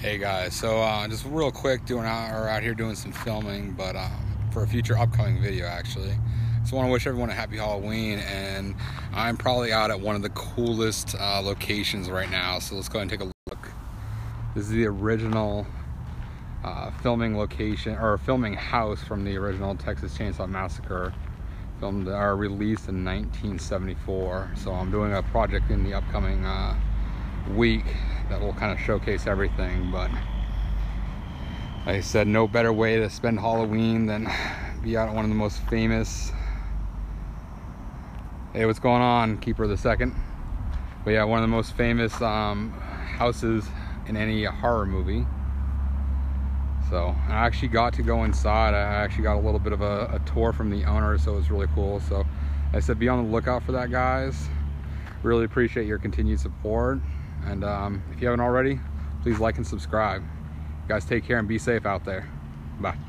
Hey guys, so uh, just real quick, doing out or out here doing some filming, but um, for a future upcoming video actually. So I want to wish everyone a happy Halloween, and I'm probably out at one of the coolest uh, locations right now. So let's go and take a look. This is the original uh, filming location or filming house from the original Texas Chainsaw Massacre, filmed or released in 1974. So I'm doing a project in the upcoming uh, week that will kind of showcase everything but like I said no better way to spend Halloween than be out at one of the most famous. Hey what's going on keeper the second? But yeah one of the most famous um, houses in any horror movie. So I actually got to go inside. I actually got a little bit of a, a tour from the owner so it was really cool. So I said be on the lookout for that guys. Really appreciate your continued support and um, if you haven't already, please like and subscribe. You guys take care and be safe out there. Bye.